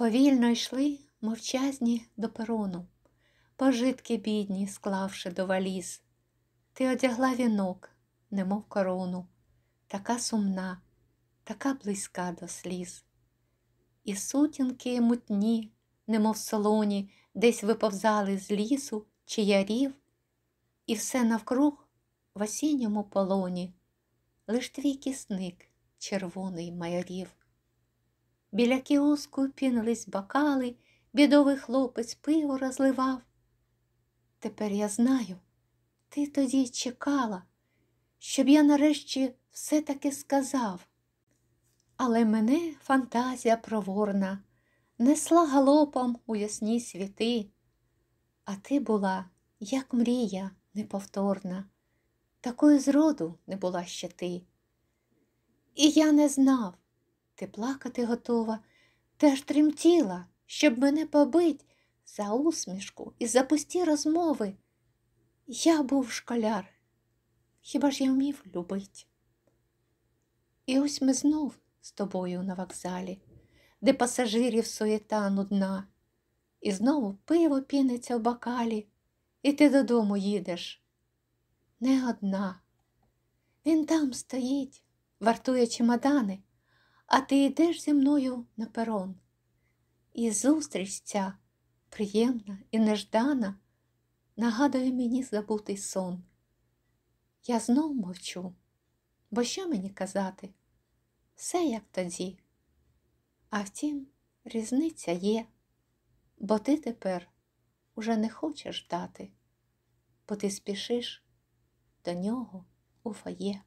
Повільно йшли мовчазні до перону, пожитки бідні, склавши до валіз. Ти одягла вінок, немов корону, така сумна, така близька до сліз. І сутінки мутні, немов солоні, десь виповзали з лісу чи ярів, і все навкруг в осінньому полоні, лиш твій кісник червоний майорів. Біля кіоску пінились бокали, бідовий хлопець пиво розливав. Тепер я знаю, ти тоді чекала, щоб я нарешті все таки сказав. Але мене фантазія проворна несла галопом у ясні світи, а ти була, як мрія неповторна, такої зроду не була ще ти. І я не знав, ти плакати готова, ти аж тремтіла, щоб мене побить за усмішку і за пусті розмови. Я був школяр, хіба ж я вмів любить? І ось ми знов з тобою на вокзалі, де пасажирів суєта нудна, і знову пиво піниться в бокалі, і ти додому їдеш. Не одна. Він там стоїть, вартує чемодани, а ти йдеш зі мною на перон. І зустріч ця приємна і неждана нагадує мені забутий сон. Я знов мовчу, бо що мені казати? Все як тоді. А втім, різниця є, бо ти тепер уже не хочеш ждати, бо ти спішиш до нього у фоє.